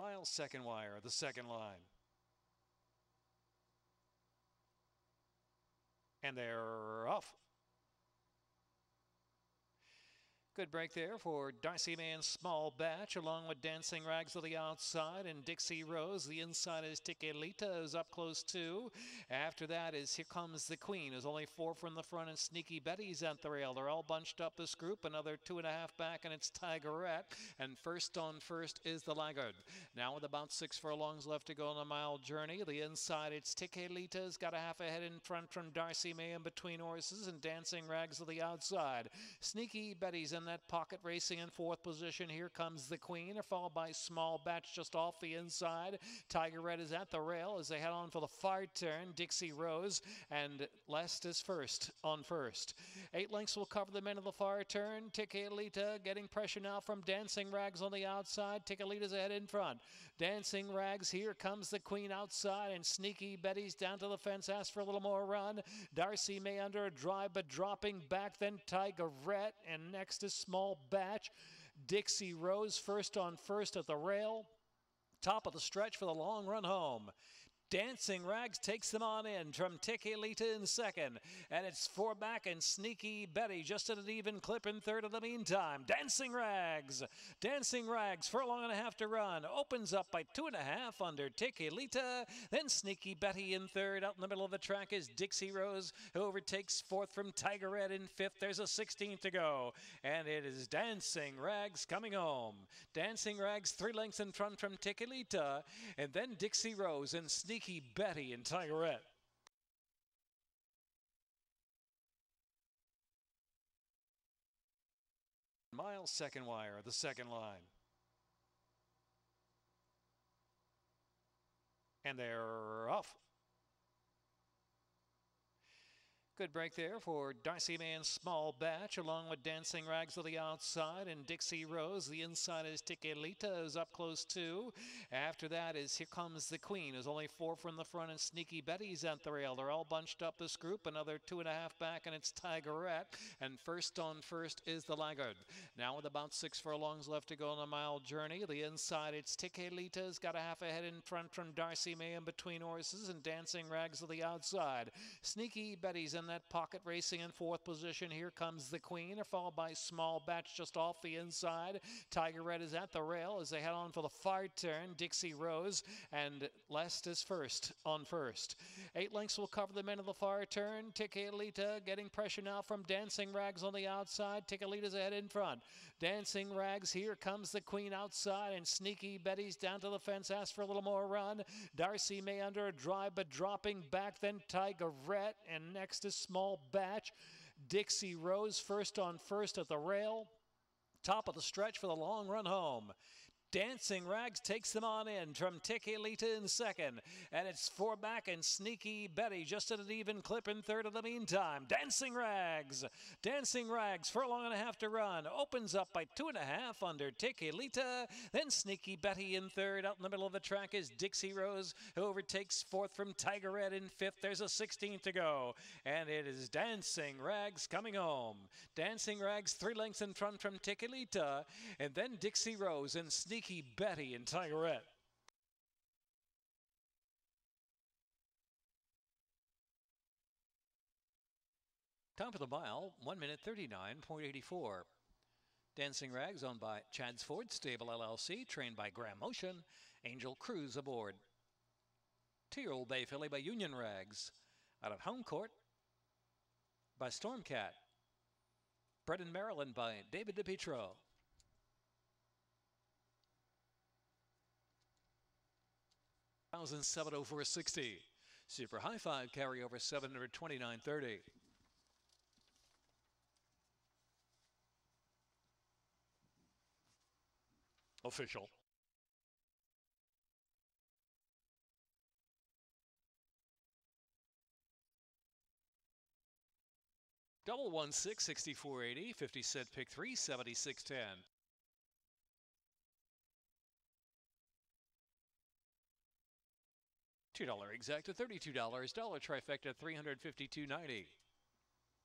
Miles second wire, the second line. And they're off. Good break there for Darcy Man's small batch, along with Dancing Rags to the outside and Dixie Rose. The inside is Tiquelita is up close too. After that is Here Comes the Queen. There's only four from the front and Sneaky Betty's at the rail. They're all bunched up this group. Another two and a half back and it's Tigerette. And first on first is the laggard. Now with about six furlongs left to go on a mile journey. The inside it's Tiquelita's got a half ahead in front from Darcy May in between horses and Dancing Rags to the outside. Sneaky Betty's in that pocket racing in fourth position. Here comes the Queen, followed by Small Batch just off the inside. Tigerette is at the rail as they head on for the far turn. Dixie Rose and Lest is first on first. Eight lengths will cover the men of the far turn. Tiquelita getting pressure now from Dancing Rags on the outside. Tiquelita's ahead in front. Dancing Rags, here comes the Queen outside, and Sneaky Betty's down to the fence, asks for a little more run. Darcy May under a drive, but dropping back. Then Tigerette, and next is Small Batch. Dixie Rose first on first at the rail. Top of the stretch for the long run home. Dancing Rags takes them on in from Tiquelita in second. And it's four back and Sneaky Betty just at an even clip in third in the meantime. Dancing Rags. Dancing Rags, furlong and a half to run. Opens up by two and a half under Tiquelita. Then Sneaky Betty in third. Out in the middle of the track is Dixie Rose, who overtakes fourth from Tigerette in fifth. There's a 16 to go. And it is Dancing Rags coming home. Dancing Rags three lengths in front from Tiquelita. And then Dixie Rose and Sneaky Sneaky Betty and Tigerette. Miles second wire, the second line. And they're off. Good break there for Darcy Man's small batch, along with Dancing Rags to the outside and Dixie Rose. The inside is Tiquelita is up close too. After that is Here Comes the Queen. There's only four from the front and Sneaky Betty's at the rail. They're all bunched up this group. Another two and a half back and it's Tigerette. And first on first is the laggard. Now with about six furlongs left to go on a mile journey. The inside it's Tiquelita's got a half ahead in front from Darcy May in between horses and Dancing Rags to the outside. Sneaky Betty's in that pocket racing in fourth position. Here comes the Queen, followed by Small Batch just off the inside. Tigerette is at the rail as they head on for the far turn. Dixie Rose and Lest is first on first. Eight lengths will cover the men of the far turn. Tiquelita getting pressure now from Dancing Rags on the outside. Tiquelita's ahead in front. Dancing Rags, here comes the Queen outside, and Sneaky Betty's down to the fence, asks for a little more run. Darcy May under a drive, but dropping back. Then Tigerette, and next is Small Batch. Dixie Rose first on first at the rail. Top of the stretch for the long run home. Dancing Rags takes them on in from Tiquelita in second. And it's four back and Sneaky Betty just at an even clip in third in the meantime. Dancing Rags. Dancing Rags, furlong and a half to run. Opens up by two and a half under Tiquelita. Then Sneaky Betty in third. Out in the middle of the track is Dixie Rose, who overtakes fourth from Tigerette in fifth. There's a 16 to go. And it is Dancing Rags coming home. Dancing Rags three lengths in front from Tiquelita. And then Dixie Rose and Sneaky Sneaky Betty and Tigerette. Top of the mile, 1 minute 39.84. Dancing Rags owned by Chadds Ford Stable LLC, trained by Graham Motion, Angel Cruz aboard. Two-year-old Bay Filly by Union Rags, out of Home Court by Stormcat. Bred in Maryland by David DePietro. 1,704.60. Super High Five carryover 729.30. Official. Double one six sixty four eighty fifty cent pick three seventy six ten. $2 exacta, $32, dollar trifecta, 352.90.